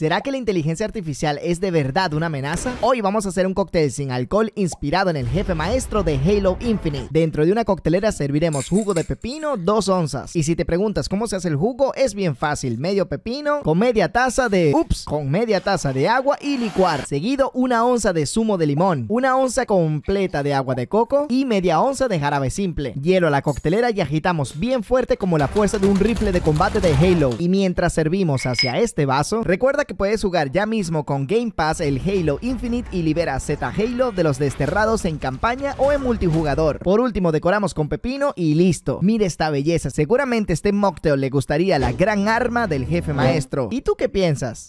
¿Será que la inteligencia artificial es de verdad una amenaza? Hoy vamos a hacer un cóctel sin alcohol inspirado en el jefe maestro de Halo Infinite. Dentro de una coctelera serviremos jugo de pepino 2 onzas. Y si te preguntas cómo se hace el jugo, es bien fácil. Medio pepino con media taza de... Ups, con media taza de agua y licuar. Seguido una onza de zumo de limón, una onza completa de agua de coco y media onza de jarabe simple. Hielo a la coctelera y agitamos bien fuerte como la fuerza de un rifle de combate de Halo. Y mientras servimos hacia este vaso, recuerda que puedes jugar ya mismo con Game Pass el Halo Infinite y libera Z Halo de los desterrados en campaña o en multijugador. Por último, decoramos con pepino y listo. Mire esta belleza, seguramente este mocktail le gustaría la gran arma del jefe maestro. ¿Y tú qué piensas?